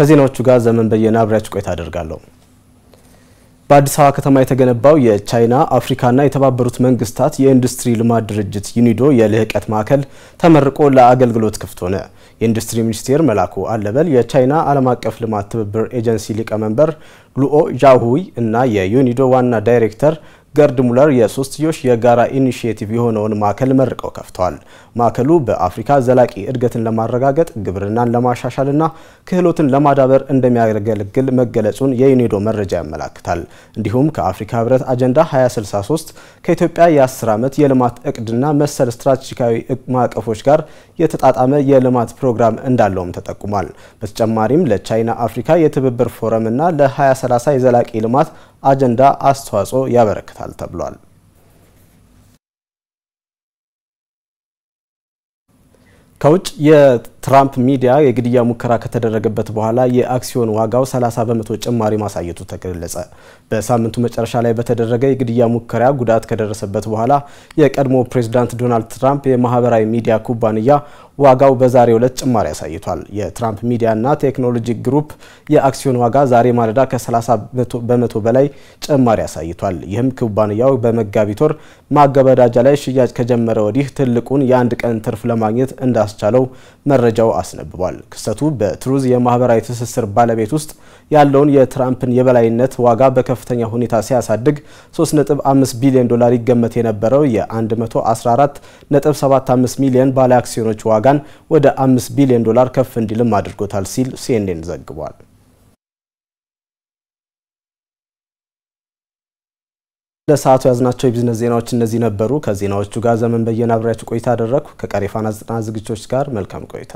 ከዜናዎቹ ጋር ዘመን በየነ አብሬያችሁ ቆይታ አደርጋለሁ። በአዲስ አበባ ከተማ የተገነባው የቻይና አፍሪካና የተባበሩት መንግስታት የኢንዱስትሪ ልማት ድርጅት ዩኒዶ የልህቀት ማዕከል ተመርቆ ለአገልግሎት ክፍት ሆነ። የኢንዱስትሪ ሚኒስትር መላኩ አለበል የቻይና ዓለም አቀፍ ልማት ትብብር ኤጀንሲ ሊቀመንበር ሉኦ ዣሁይ እና የዩኒዶ ዋና ዳይሬክተር ገርድ ሙለር የሶስትዮሽ የጋራ ኢኒሼቲቭ የሆነውን ማዕከል መርቀው ከፍተዋል። ማዕከሉ በአፍሪካ ዘላቂ እድገትን ለማረጋገጥ ግብርናን ለማሻሻልና ክህሎትን ለማዳበር እንደሚያገለግል መገለጹን የዩኒዶ መረጃ ያመላክታል። እንዲሁም ከአፍሪካ ህብረት አጀንዳ 2063 ከኢትዮጵያ የ10 ዓመት የልማት እቅድና መሰል ስትራቴጂካዊ ማዕቀፎች ጋር የተጣጣመ የልማት ፕሮግራም እንዳለውም ተጠቁሟል። በተጨማሪም ለቻይና አፍሪካ የትብብር ፎረምና ለ2030 የዘላቂ ልማት አጀንዳ አስተዋጽኦ ያበረክታል ተብሏል። ከውጭ የትራምፕ ሚዲያ የግድያ ሙከራ ከተደረገበት በኋላ የአክሲዮን ዋጋው 30 በመቶ ጭማሪ ማሳየቱ ተገለጸ። በሳምንቱ መጨረሻ ላይ በተደረገ የግድያ ሙከራ ጉዳት ከደረሰበት በኋላ የቀድሞ ፕሬዝዳንት ዶናልድ ትራምፕ የማህበራዊ ሚዲያ ኩባንያ ዋጋው በዛሬው ዕለት ጭማሪ አሳይቷል። የትራምፕ ሚዲያና ቴክኖሎጂ ግሩፕ የአክሲዮን ዋጋ ዛሬ ማለዳ ከ30 በመቶ በላይ ጭማሪ አሳይቷል። ይህም ኩባንያው በመጋቢት ወር መገበያያ ላይ ሽያጭ ከጀመረ ወዲህ ትልቁን የአንድ ቀን ትርፍ ለማግኘት እንዳስቻለው መረጃው አስነብቧል። ክስተቱ በትሩዝ የማህበራዊ ትስስር ባለቤት ውስጥ ያለውን የትራምፕን የበላይነት ዋጋ በከፍተኛ ሁኔታ ሲያሳድግ 3.5 ቢሊዮን ዶላር ይገመት የነበረው የ114.75 ሚሊዮን ባለ አክሲዮኖች ዋጋን ወደ 5 ቢሊዮን ዶላር ከፍ እንዲልም አድርጎታል ሲል ሲኤንኤን ዘግቧል። ለሰዓቱ ያዝናቸው የቢዝነስ ዜናዎች እነዚህ ነበሩ። ከዜናዎቹ ጋር ዘመን በየነ አብሬያችሁ ቆይታ አደረግኩ። ከቀሪ ፋና ዘጠና ዝግጅቶች ጋር መልካም ቆይታ